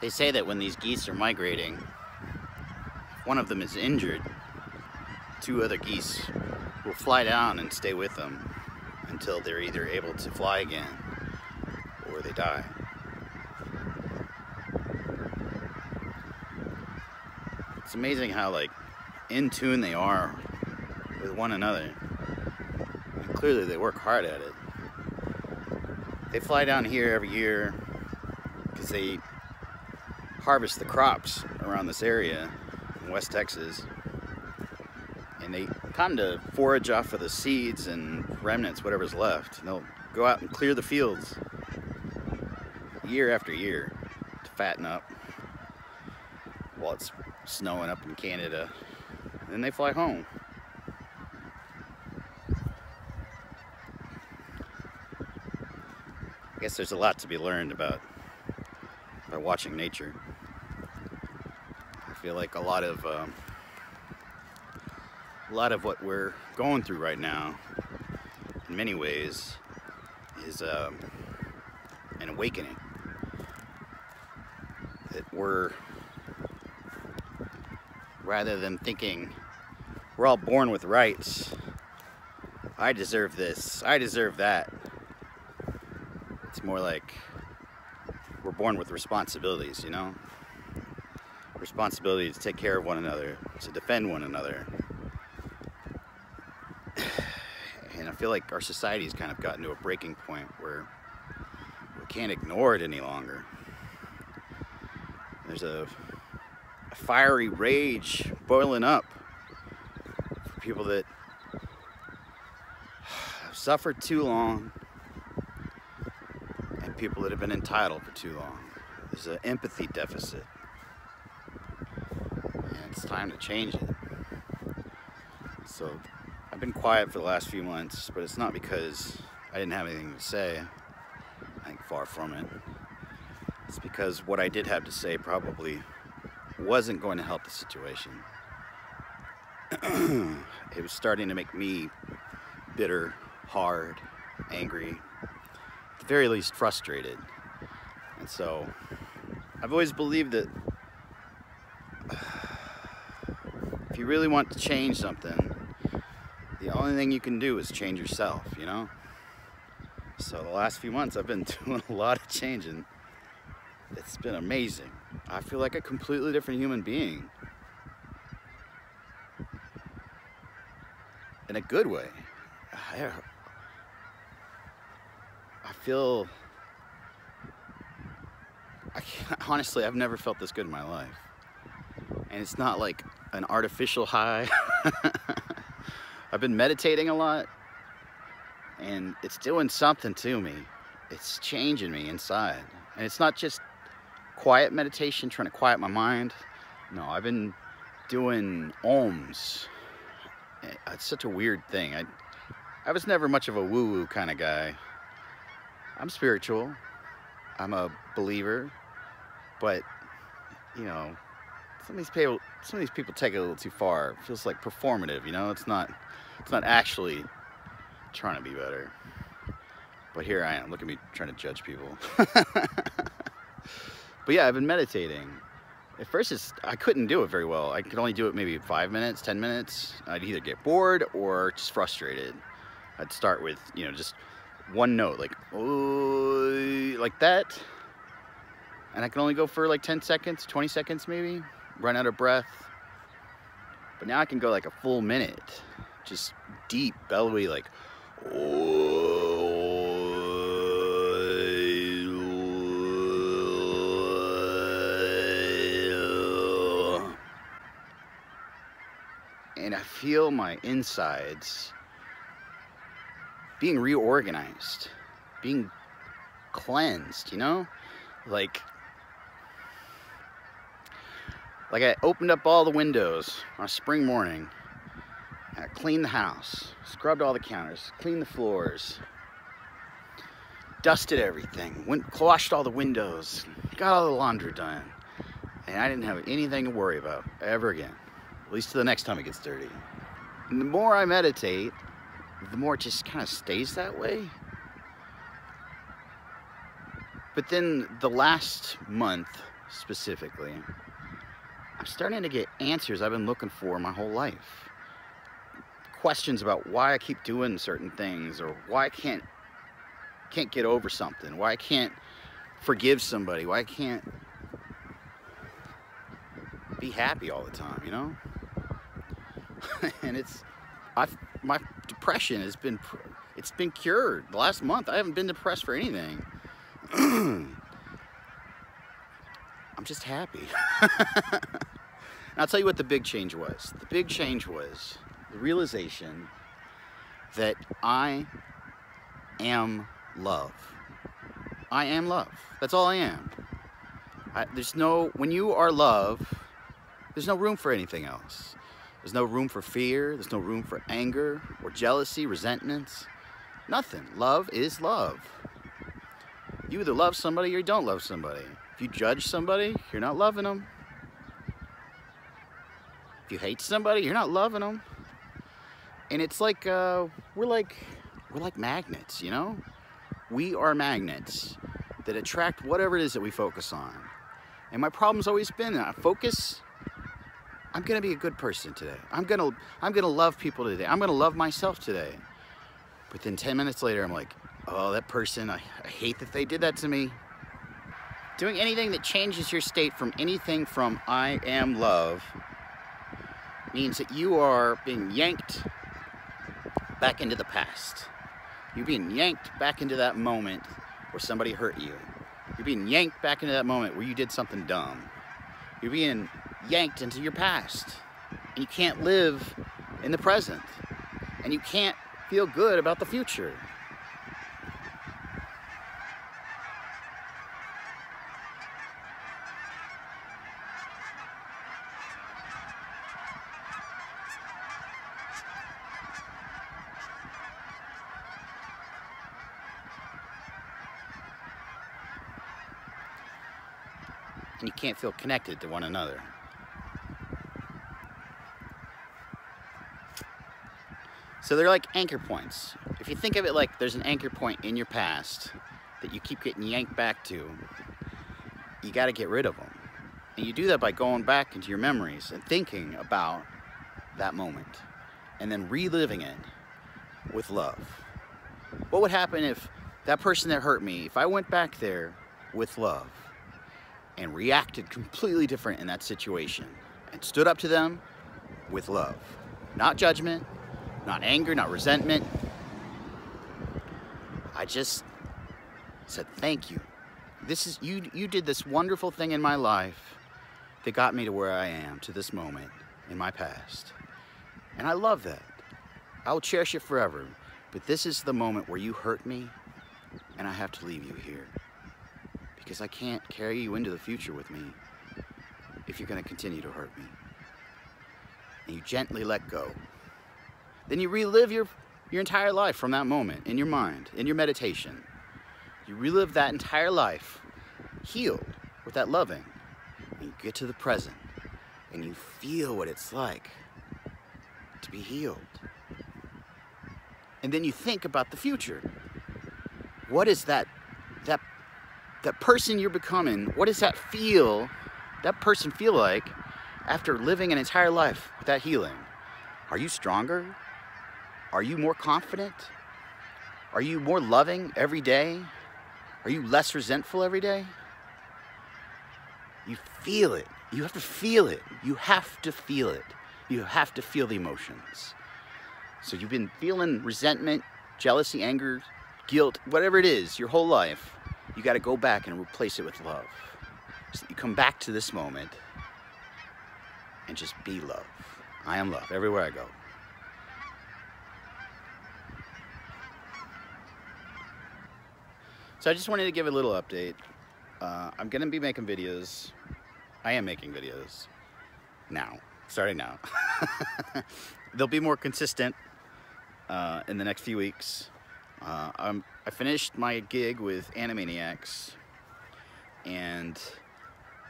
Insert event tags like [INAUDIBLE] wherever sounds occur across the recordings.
They say that when these geese are migrating, one of them is injured, two other geese will fly down and stay with them until they're either able to fly again or they die. It's amazing how like in tune they are with one another. And clearly they work hard at it. They fly down here every year because they harvest the crops around this area in West Texas. And they come to forage off of the seeds and remnants, whatever's left. And they'll go out and clear the fields year after year to fatten up while it's snowing up in Canada. And then they fly home. I guess there's a lot to be learned about by watching nature. I feel like a lot of um, a lot of what we're going through right now, in many ways, is um, an awakening. That we're rather than thinking we're all born with rights. I deserve this. I deserve that. It's more like we're born with responsibilities, you know? Responsibility to take care of one another, to defend one another. [SIGHS] And I feel like our society's kind of gotten to a breaking point where we can't ignore it any longer. There's a, a fiery rage boiling up for people that [SIGHS] have suffered too long and people that have been entitled for too long. There's an empathy deficit. It's time to change it. So I've been quiet for the last few months, but it's not because I didn't have anything to say. I think far from it. It's because what I did have to say probably wasn't going to help the situation. [CLEARS THROAT] it was starting to make me bitter, hard, angry, at the very least frustrated. And so I've always believed that if you really want to change something, the only thing you can do is change yourself, you know? So the last few months I've been [LAUGHS] doing a lot of changing. It's been amazing. I feel like a completely different human being. In a good way. I, uh, I feel I [LAUGHS] honestly I've never felt this good in my life. And it's not like an artificial high. [LAUGHS] I've been meditating a lot and it's doing something to me. It's changing me inside. And it's not just quiet meditation, trying to quiet my mind. No, I've been doing oms. Eh, it's such a weird thing. I, I was never much of a woo-woo kind of guy. I'm spiritual. I'm a believer. But, you know, some of these people some of these people take it a little too far. It feels like performative, you know? It's not it's not actually trying to be better. But here I am. Look at me trying to judge people. [LAUGHS] but yeah, I've been meditating. At first, it's, I couldn't do it very well. I could only do it maybe five minutes, 10 minutes. I'd either get bored or just frustrated. I'd start with, you know, just one note, like, like that. And I can only go for like 10 seconds, 20 seconds maybe, run out of breath. But now I can go like a full minute, just deep, bellowy, like, and I feel my insides being reorganized, being cleansed, you know? Like, like I opened up all the windows on a spring morning I cleaned the house, scrubbed all the counters, cleaned the floors, dusted everything, went washed all the windows, got all the laundry done, and I didn't have anything to worry about ever again, at least to the next time it gets dirty. And the more I meditate, the more it just kind of stays that way. But then the last month specifically, I'm starting to get answers I've been looking for my whole life. Questions about why I keep doing certain things or why I can't can't get over something, why I can't forgive somebody, why I can't be happy all the time, you know? [LAUGHS] and it's I've my depression has been it's been cured. The last month I haven't been depressed for anything. [CLEARS THROAT] I'm just happy. [LAUGHS] I'll tell you what the big change was. The big change was the realization that I am love. I am love. That's all I am. I, there's no, when you are love, there's no room for anything else. There's no room for fear. There's no room for anger or jealousy, resentments. Nothing. Love is love. You either love somebody or you don't love somebody. If you judge somebody, you're not loving them. If you hate somebody, you're not loving them. And it's like uh, we're like we're like magnets, you know. We are magnets that attract whatever it is that we focus on. And my problem's always been that focus. I'm gonna be a good person today. I'm gonna I'm gonna love people today. I'm gonna love myself today. But then 10 minutes later, I'm like, oh, that person, I, I hate that they did that to me. Doing anything that changes your state from anything from I am love means that you are being yanked back into the past. You're being yanked back into that moment where somebody hurt you. You're being yanked back into that moment where you did something dumb. You're being yanked into your past. And you can't live in the present. And you can't feel good about the future. And you can't feel connected to one another. So they're like anchor points. If you think of it like there's an anchor point in your past that you keep getting yanked back to, you got to get rid of them. And you do that by going back into your memories and thinking about that moment and then reliving it with love. What would happen if that person that hurt me, if I went back there with love and reacted completely different in that situation and stood up to them with love, not judgment, not anger, not resentment. I just said, thank you. This is, you, you did this wonderful thing in my life that got me to where I am, to this moment in my past. And I love that. I will cherish it forever. But this is the moment where you hurt me and I have to leave you here because I can't carry you into the future with me if you're going to continue to hurt me. And you gently let go. Then you relive your, your entire life from that moment in your mind, in your meditation. You relive that entire life healed with that loving. And you get to the present and you feel what it's like to be healed. And then you think about the future. What is that that that person you're becoming, what does that feel, that person feel like after living an entire life with that healing? Are you stronger? Are you more confident? Are you more loving every day? Are you less resentful every day? You feel it. You have to feel it. You have to feel it. You have to feel the emotions. So you've been feeling resentment, jealousy, anger, guilt, whatever it is, your whole life you got to go back and replace it with love. So you come back to this moment and just be love. I am love everywhere I go. So I just wanted to give a little update. Uh, I'm going to be making videos. I am making videos now, starting now. [LAUGHS] They'll be more consistent uh, in the next few weeks. Uh, I finished my gig with Animaniacs and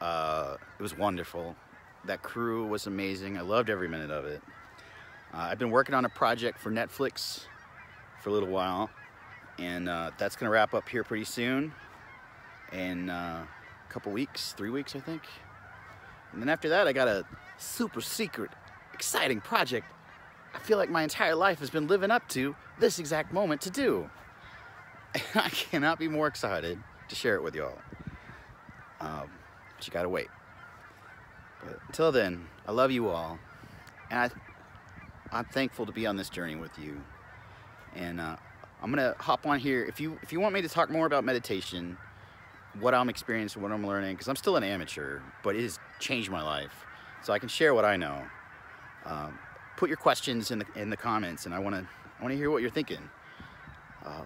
uh, it was wonderful. That crew was amazing. I loved every minute of it. Uh, I've been working on a project for Netflix for a little while and uh, that's gonna wrap up here pretty soon. In uh, a couple weeks, three weeks, I think. And then after that, I got a super secret, exciting project I feel like my entire life has been living up to this exact moment to do. [LAUGHS] I cannot be more excited to share it with y'all. Um, but you gotta wait. But until then, I love you all. And I, I'm thankful to be on this journey with you. And uh, I'm gonna hop on here. If you if you want me to talk more about meditation, what I'm experiencing, what I'm learning, because I'm still an amateur, but it has changed my life. So I can share what I know. Um, put your questions in the in the comments, and I want to I want to hear what you're thinking. Uh,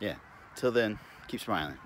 yeah. Till then, keep smiling.